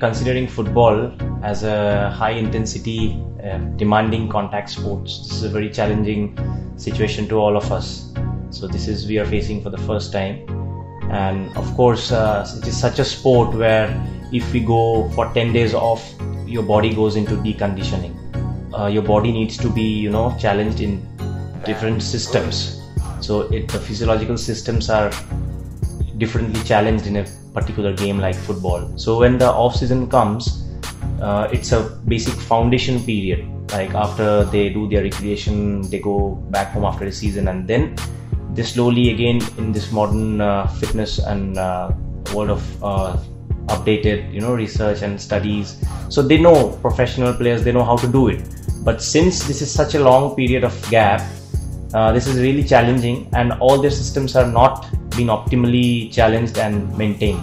Considering football as a high intensity, uh, demanding contact sports, this is a very challenging situation to all of us. So, this is we are facing for the first time. And of course, uh, it is such a sport where if we go for 10 days off, your body goes into deconditioning. Uh, your body needs to be, you know, challenged in different systems. So, it, the physiological systems are differently challenged in a particular game like football. So when the off season comes, uh, it's a basic foundation period. Like after they do their recreation, they go back home after the season, and then they slowly again in this modern uh, fitness and uh, world of uh, updated, you know, research and studies. So they know professional players, they know how to do it. But since this is such a long period of gap, uh, this is really challenging, and all their systems are not been optimally challenged and maintained.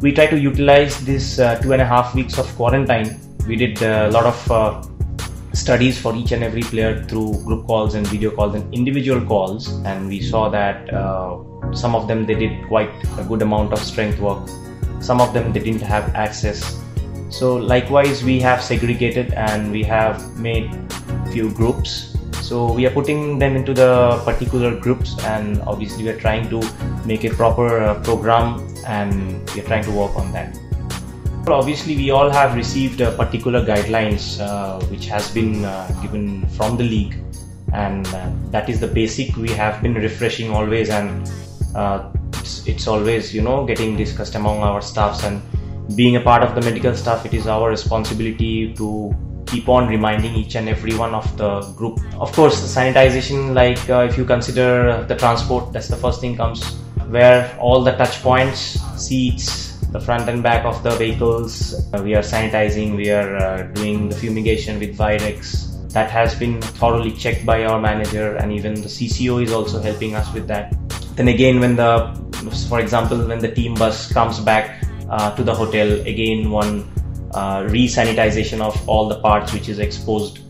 We try to utilize this uh, two and a half weeks of quarantine. We did a lot of uh, studies for each and every player through group calls and video calls and individual calls, and we saw that uh, some of them they did quite a good amount of strength work. Some of them they didn't have access. So likewise, we have segregated and we have made few groups so we are putting them into the particular groups and obviously we are trying to make a proper uh, program and we are trying to work on that. Obviously we all have received uh, particular guidelines uh, which has been uh, given from the league and uh, that is the basic we have been refreshing always and uh, it's, it's always you know getting discussed among our staffs and being a part of the medical staff it is our responsibility to keep on reminding each and every one of the group. Of course, sanitization, like uh, if you consider the transport, that's the first thing comes where all the touch points, seats, the front and back of the vehicles, uh, we are sanitizing, we are uh, doing the fumigation with Virex. That has been thoroughly checked by our manager, and even the CCO is also helping us with that. Then again, when the, for example, when the team bus comes back uh, to the hotel, again one uh, re-sanitization of all the parts which is exposed.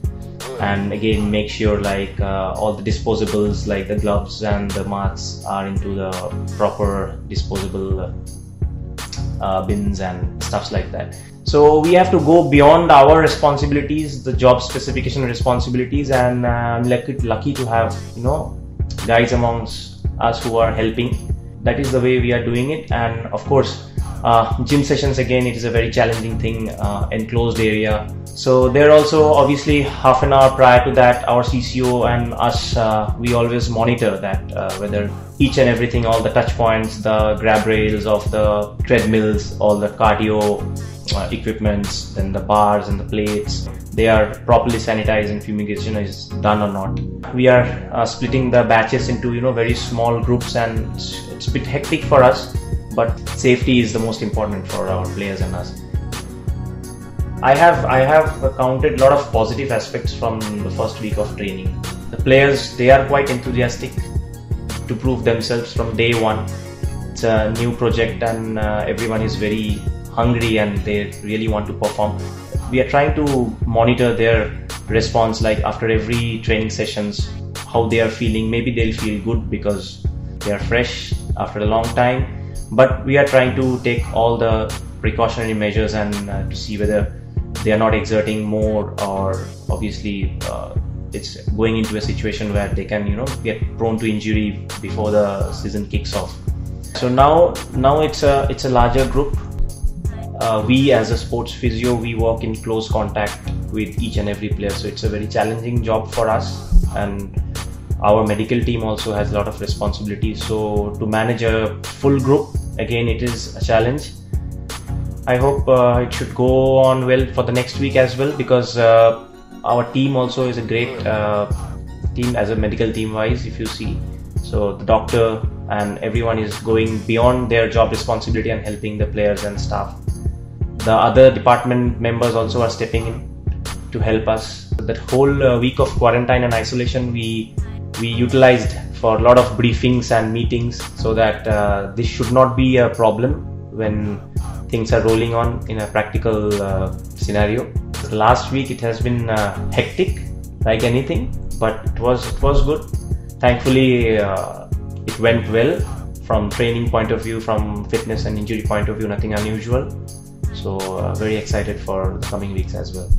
And again make sure like uh, all the disposables like the gloves and the masks are into the proper disposable uh, bins and stuffs like that. So we have to go beyond our responsibilities the job specification responsibilities and uh, i'm lucky, lucky to have you know guys amongst us who are helping. That is the way we are doing it. And of course uh, gym sessions again, it is a very challenging thing, uh, enclosed area. So there also obviously half an hour prior to that, our CCO and us, uh, we always monitor that uh, whether each and everything, all the touch points, the grab rails of the treadmills, all the cardio uh, equipments, then the bars and the plates, they are properly sanitized and fumigation is done or not. We are uh, splitting the batches into you know very small groups and it's, it's a bit hectic for us but safety is the most important for our players and us. I have I have counted a lot of positive aspects from the first week of training. The players they are quite enthusiastic to prove themselves from day one. It's a new project and uh, everyone is very hungry and they really want to perform. We are trying to monitor their response like after every training sessions how they are feeling. Maybe they'll feel good because they are fresh after a long time but we are trying to take all the precautionary measures and uh, to see whether they are not exerting more or obviously uh, it's going into a situation where they can you know get prone to injury before the season kicks off. So now now it's a it's a larger group. Uh, we as a sports physio we work in close contact with each and every player. So it's a very challenging job for us and our medical team also has a lot of responsibilities. So to manage a full group again it is a challenge. I hope uh, it should go on well for the next week as well because uh, our team also is a great uh, team as a medical team wise if you see. So the doctor and everyone is going beyond their job responsibility and helping the players and staff. The other department members also are stepping in to help us. That whole uh, week of quarantine and isolation we we utilized for a lot of briefings and meetings so that uh, this should not be a problem when things are rolling on in a practical uh, scenario. Last week it has been uh, hectic like anything, but it was it was good. thankfully, uh, it went well from training point of view, from fitness and injury point of view, nothing unusual. So uh, very excited for the coming weeks as well.